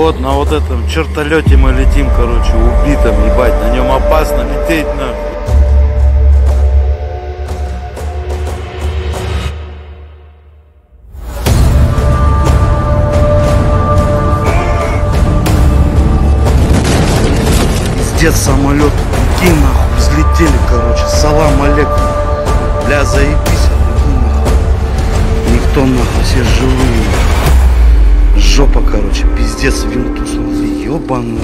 Вот на вот этом чертолете мы летим, короче, убитым, ебать, на нем опасно лететь, нахуй. Пиздец, самолет, прикинь, нахуй, взлетели, короче, салам алейкум. Бля, заебись, а. Никто, нахуй, все живые. Жопа, короче, пиздец, винтус, ебаный.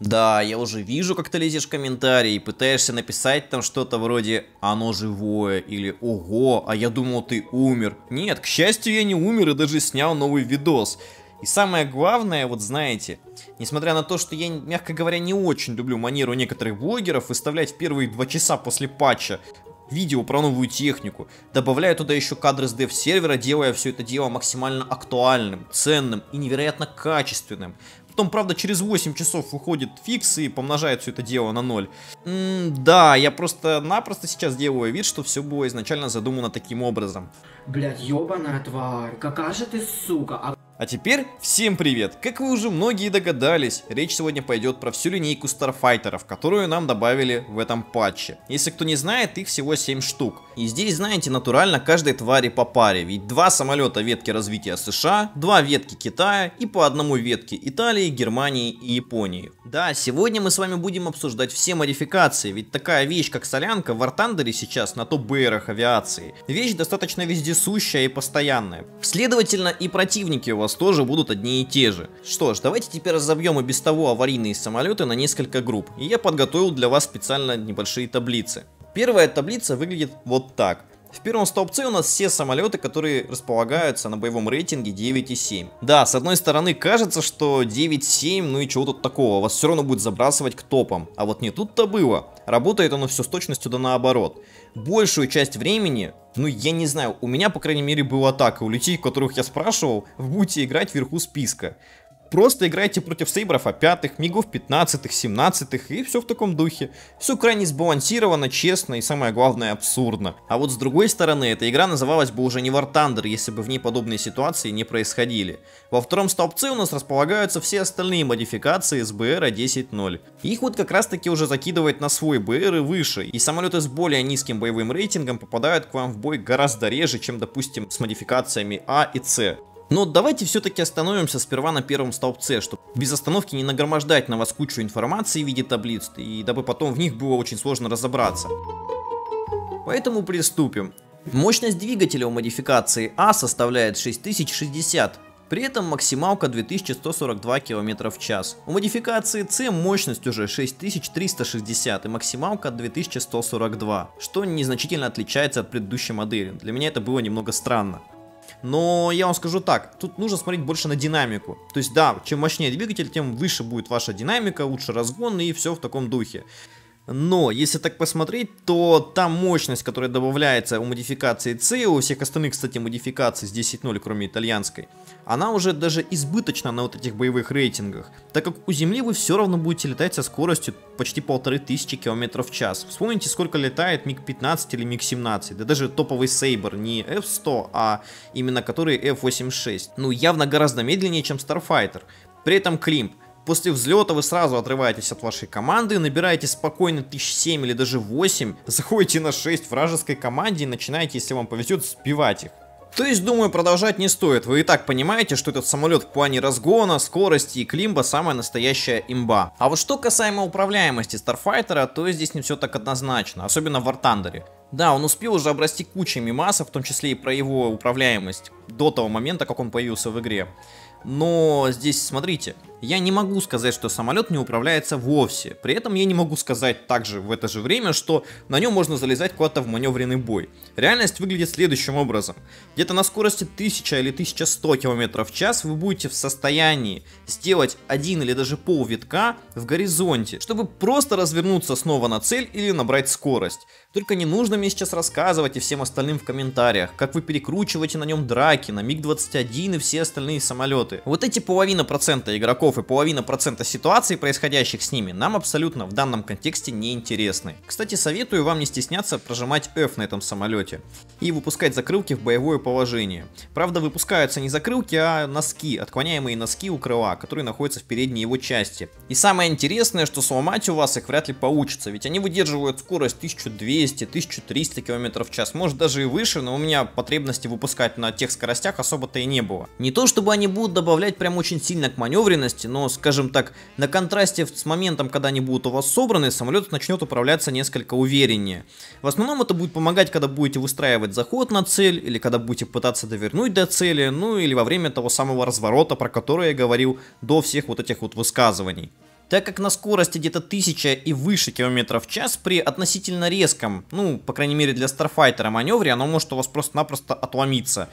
Да, я уже вижу, как ты лезешь в комментарии и пытаешься написать там что-то вроде «Оно живое» или «Ого, а я думал ты умер». Нет, к счастью, я не умер и даже снял новый видос. И самое главное, вот знаете, несмотря на то, что я, мягко говоря, не очень люблю манеру некоторых блогеров выставлять в первые два часа после патча видео про новую технику, добавляя туда еще кадры с дев-сервера, делая все это дело максимально актуальным, ценным и невероятно качественным. Потом, правда, через 8 часов выходит фикс и помножает все это дело на 0. М да, я просто-напросто сейчас делаю вид, что все было изначально задумано таким образом. Блять, ебаная тварь, какая же ты сука. А а теперь всем привет! Как вы уже многие догадались, речь сегодня пойдет про всю линейку старфайтеров, которую нам добавили в этом патче. Если кто не знает, их всего 7 штук. И здесь, знаете, натурально каждой твари по паре, ведь два самолета ветки развития США, два ветки Китая и по одному ветке Италии, Германии и Японии. Да, сегодня мы с вами будем обсуждать все модификации, ведь такая вещь как солянка в Артандере сейчас на топ-БРах авиации. Вещь достаточно вездесущая и постоянная. Следовательно, и противники у вас тоже будут одни и те же. Что ж, давайте теперь разобьем и без того аварийные самолеты на несколько групп. И я подготовил для вас специально небольшие таблицы. Первая таблица выглядит вот так. В первом столбце у нас все самолеты, которые располагаются на боевом рейтинге 9,7. Да, с одной стороны кажется, что 9,7, ну и чего тут такого, вас все равно будет забрасывать к топам. А вот не тут-то было. Работает оно все с точностью да наоборот. Большую часть времени, ну я не знаю, у меня по крайней мере была так, у людей, которых я спрашивал, вы будете играть вверху списка. Просто играйте против сейбров а пятых, мигов 15 17 и все в таком духе. Все крайне сбалансировано, честно и самое главное абсурдно. А вот с другой стороны, эта игра называлась бы уже не War Thunder, если бы в ней подобные ситуации не происходили. Во втором столбце у нас располагаются все остальные модификации с БР 10.0. Их вот как раз таки уже закидывает на свой БР и выше, и самолеты с более низким боевым рейтингом попадают к вам в бой гораздо реже, чем допустим с модификациями А и С. Но давайте все-таки остановимся сперва на первом столбце, чтобы без остановки не нагромождать на вас кучу информации в виде таблиц, и дабы потом в них было очень сложно разобраться. Поэтому приступим. Мощность двигателя у модификации А составляет 6060, при этом максималка 2142 км в час. У модификации С мощность уже 6360 и максималка 2142, что незначительно отличается от предыдущей модели. Для меня это было немного странно. Но я вам скажу так, тут нужно смотреть больше на динамику. То есть да, чем мощнее двигатель, тем выше будет ваша динамика, лучше разгон и все в таком духе. Но, если так посмотреть, то та мощность, которая добавляется у модификации C, у всех остальных, кстати, модификаций с 10.0, кроме итальянской, она уже даже избыточна на вот этих боевых рейтингах, так как у Земли вы все равно будете летать со скоростью почти полторы тысячи километров в час. Вспомните, сколько летает МиГ-15 или МиГ-17, да даже топовый Сейбр, не F-100, а именно который F-86. Ну, явно гораздо медленнее, чем Starfighter. При этом Климп После взлета вы сразу отрываетесь от вашей команды, набираете спокойно 1007 или даже 8, заходите на 6 вражеской команде и начинаете, если вам повезет, сбивать их. То есть, думаю, продолжать не стоит. Вы и так понимаете, что этот самолет в плане разгона, скорости и климба самая настоящая имба. А вот что касаемо управляемости Старфайтера, то здесь не все так однозначно, особенно в Вартандере. Да, он успел уже обрасти кучей мимасов, в том числе и про его управляемость, до того момента, как он появился в игре. Но здесь, смотрите, я не могу сказать, что самолет не управляется вовсе. При этом я не могу сказать также в это же время, что на нем можно залезать куда-то в маневренный бой. Реальность выглядит следующим образом. Где-то на скорости 1000 или 1100 км в час вы будете в состоянии сделать один или даже пол витка в горизонте, чтобы просто развернуться снова на цель или набрать скорость. Только не нужно мне сейчас рассказывать и всем остальным в комментариях, как вы перекручиваете на нем драки, на МиГ-21 и все остальные самолеты. Вот эти половина процента игроков и половина процента ситуаций, происходящих с ними, нам абсолютно в данном контексте не интересны. Кстати, советую вам не стесняться прожимать F на этом самолете и выпускать закрылки в боевое положение. Правда, выпускаются не закрылки, а носки, отклоняемые носки у крыла, которые находятся в передней его части. И самое интересное, что сломать у вас их вряд ли получится, ведь они выдерживают скорость 1200-1300 км в час, может даже и выше, но у меня потребности выпускать на тех скоростях особо-то и не было. Не то чтобы они будут добавлять прям очень сильно к маневренности, но, скажем так, на контрасте с моментом, когда они будут у вас собраны, самолет начнет управляться несколько увереннее. В основном это будет помогать, когда будете выстраивать заход на цель, или когда будете пытаться довернуть до цели, ну или во время того самого разворота, про который я говорил до всех вот этих вот высказываний так как на скорости где-то 1000 и выше километров в час при относительно резком, ну, по крайней мере для Старфайтера маневре, оно может у вас просто-напросто отломиться.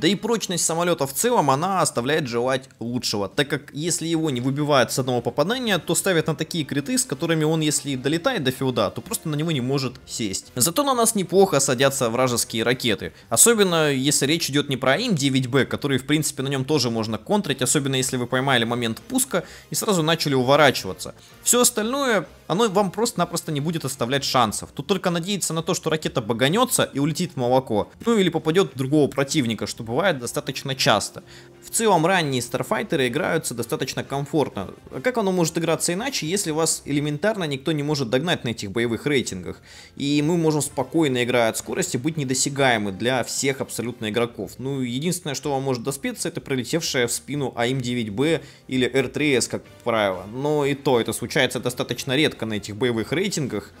Да и прочность самолета в целом, она оставляет желать лучшего, так как если его не выбивают с одного попадания, то ставят на такие криты, с которыми он, если долетает до филда, то просто на него не может сесть. Зато на нас неплохо садятся вражеские ракеты, особенно если речь идет не про АИМ-9Б, который в принципе на нем тоже можно контрить, особенно если вы поймали момент пуска и сразу начали уворачиваться. Все остальное оно вам просто-напросто не будет оставлять шансов. Тут только надеяться на то, что ракета баганется и улетит в молоко. Ну или попадет в другого противника, что бывает достаточно часто. В целом ранние старфайтеры играются достаточно комфортно. А как оно может играться иначе, если вас элементарно никто не может догнать на этих боевых рейтингах? И мы можем спокойно, играя от скорости, быть недосягаемы для всех абсолютно игроков. Ну, единственное, что вам может доспеться, это пролетевшая в спину АИМ-9Б или R3S, как правило. Но и то, это случается достаточно редко на этих боевых рейтингах.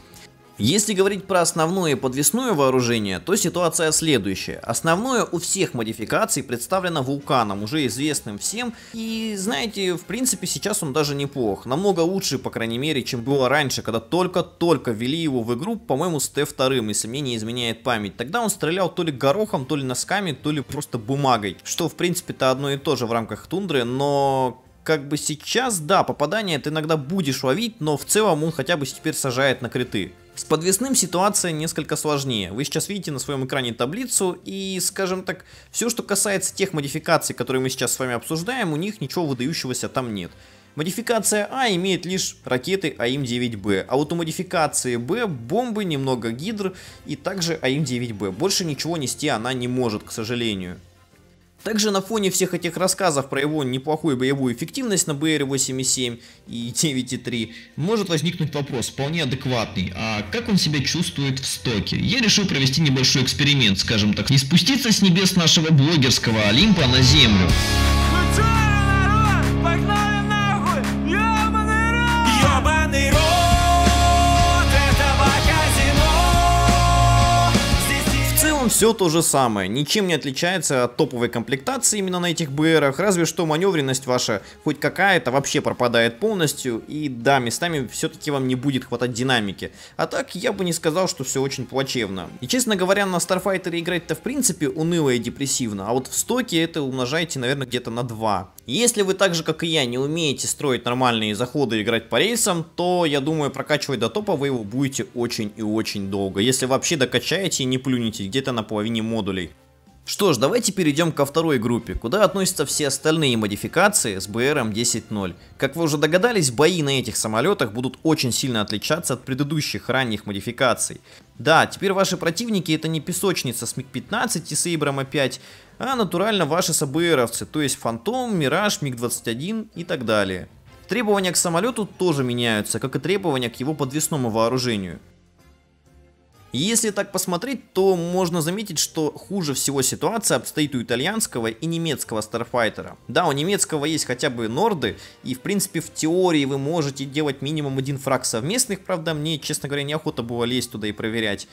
Если говорить про основное подвесное вооружение, то ситуация следующая. Основное у всех модификаций представлено вулканом, уже известным всем. И знаете, в принципе сейчас он даже неплох. Намного лучше, по крайней мере, чем было раньше, когда только-только ввели его в игру, по-моему, с Т2, если мне не изменяет память. Тогда он стрелял то ли горохом, то ли носками, то ли просто бумагой. Что, в принципе-то, одно и то же в рамках тундры, но как бы сейчас, да, попадание ты иногда будешь ловить, но в целом он хотя бы теперь сажает на криты. С подвесным ситуация несколько сложнее. Вы сейчас видите на своем экране таблицу и, скажем так, все, что касается тех модификаций, которые мы сейчас с вами обсуждаем, у них ничего выдающегося там нет. Модификация А имеет лишь ракеты АИМ-9Б, а вот у модификации Б бомбы, немного гидр и также АИМ-9Б. Больше ничего нести она не может, к сожалению. Также на фоне всех этих рассказов про его неплохую боевую эффективность на BR-8.7 и 9.3 может возникнуть вопрос, вполне адекватный, а как он себя чувствует в стоке? Я решил провести небольшой эксперимент, скажем так, не спуститься с небес нашего блогерского Олимпа на землю. Все то же самое, ничем не отличается от топовой комплектации именно на этих БРах, разве что маневренность ваша хоть какая-то вообще пропадает полностью, и да, местами все-таки вам не будет хватать динамики. А так, я бы не сказал, что все очень плачевно. И честно говоря, на Старфайтере играть-то в принципе уныло и депрессивно, а вот в стоке это умножайте, наверное, где-то на 2. Если вы так же, как и я, не умеете строить нормальные заходы и играть по рельсам, то, я думаю, прокачивать до топа вы его будете очень и очень долго. Если вообще докачаете и не плюнете где-то на половине модулей. Что ж, давайте перейдем ко второй группе, куда относятся все остальные модификации с BRM 10.0. Как вы уже догадались, бои на этих самолетах будут очень сильно отличаться от предыдущих ранних модификаций. Да, теперь ваши противники это не песочница с МиГ-15 и Сейбром 5, а натурально ваши СБРовцы, то есть Фантом, Мираж, МиГ-21 и так далее. Требования к самолету тоже меняются, как и требования к его подвесному вооружению. Если так посмотреть, то можно заметить, что хуже всего ситуация обстоит у итальянского и немецкого Старфайтера. Да, у немецкого есть хотя бы норды, и в принципе в теории вы можете делать минимум один фраг совместных, правда мне, честно говоря, неохота было лезть туда и проверять.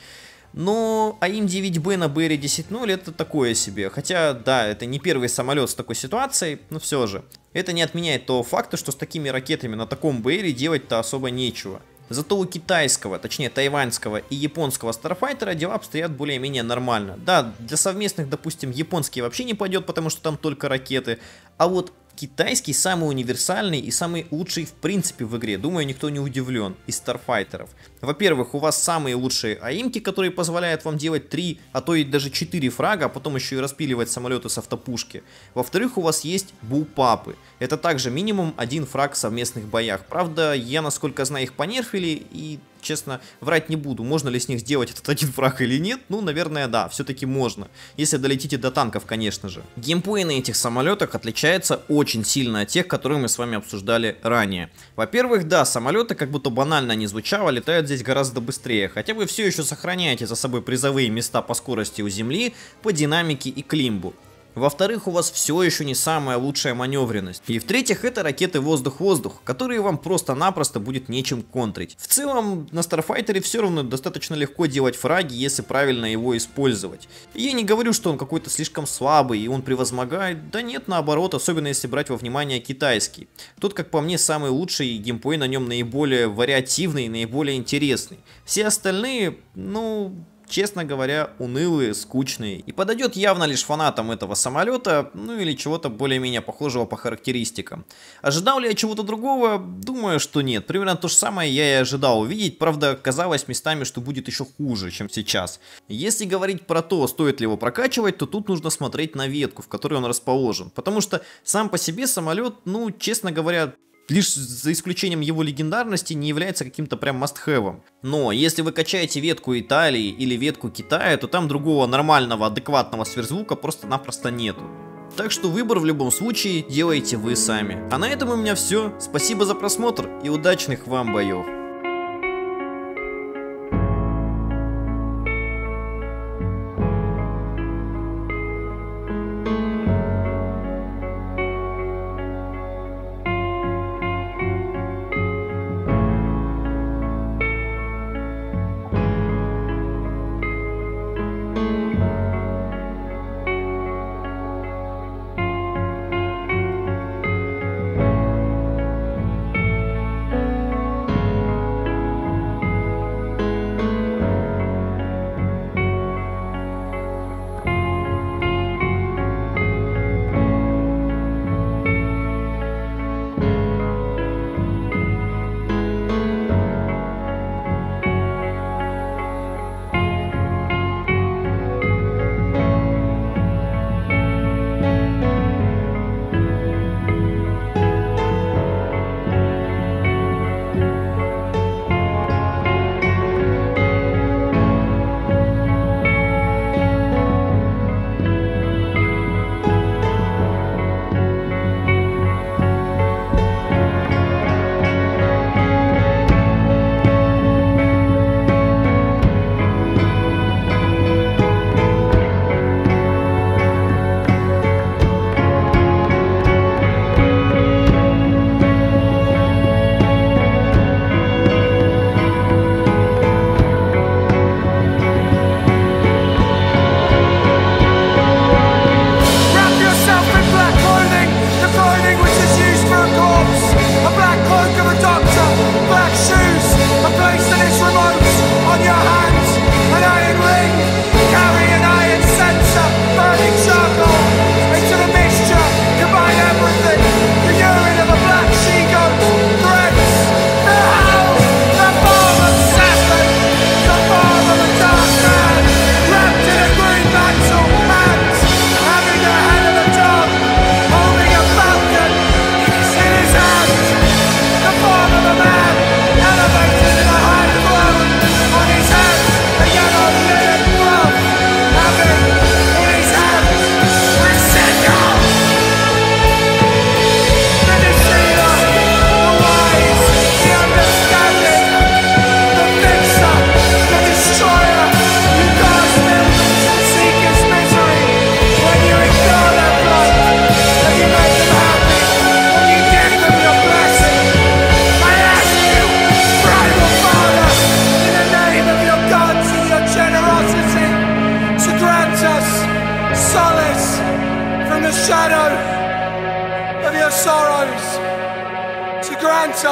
Но АИМ-9Б на БР-10.0 это такое себе. Хотя, да, это не первый самолет с такой ситуацией, но все же. Это не отменяет того факта, что с такими ракетами на таком БР делать-то особо нечего. Зато у китайского, точнее тайваньского и японского Старфайтера дела обстоят более-менее нормально. Да, для совместных, допустим, японский вообще не пойдет, потому что там только ракеты. А вот Китайский самый универсальный и самый лучший в принципе в игре. Думаю, никто не удивлен из старфайтеров. Во-первых, у вас самые лучшие аимки, которые позволяют вам делать 3, а то и даже 4 фрага, а потом еще и распиливать самолеты с автопушки. Во-вторых, у вас есть булпапы. Это также минимум один фраг в совместных боях. Правда, я, насколько знаю, их понерфили и честно, врать не буду, можно ли с них сделать этот один фраг или нет, ну, наверное, да, все-таки можно, если долетите до танков, конечно же. Геймплей на этих самолетах отличается очень сильно от тех, которые мы с вами обсуждали ранее. Во-первых, да, самолеты, как будто банально не звучало, летают здесь гораздо быстрее, хотя вы все еще сохраняете за собой призовые места по скорости у земли, по динамике и климбу. Во-вторых, у вас все еще не самая лучшая маневренность. И в-третьих, это ракеты воздух-воздух, которые вам просто-напросто будет нечем контрить. В целом, на Старфайтере все равно достаточно легко делать фраги, если правильно его использовать. И я не говорю, что он какой-то слишком слабый и он превозмогает. Да нет, наоборот, особенно если брать во внимание китайский. Тут, как по мне, самый лучший и геймплей на нем наиболее вариативный и наиболее интересный. Все остальные, ну, честно говоря, унылые, скучные. И подойдет явно лишь фанатам этого самолета, ну или чего-то более-менее похожего по характеристикам. Ожидал ли я чего-то другого? Думаю, что нет. Примерно то же самое я и ожидал увидеть, правда, казалось местами, что будет еще хуже, чем сейчас. Если говорить про то, стоит ли его прокачивать, то тут нужно смотреть на ветку, в которой он расположен. Потому что сам по себе самолет, ну, честно говоря, лишь за исключением его легендарности, не является каким-то прям мастхэвом. Но если вы качаете ветку Италии или ветку Китая, то там другого нормального, адекватного сверхзвука просто-напросто нету. Так что выбор в любом случае делаете вы сами. А на этом у меня все. Спасибо за просмотр и удачных вам боев.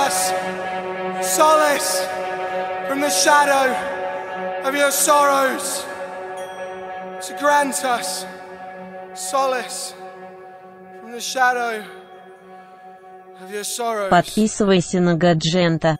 us solace from the shadow of your sorrows, to grant us solace from the shadow of your sorrows. Подписывайся на Гаджента.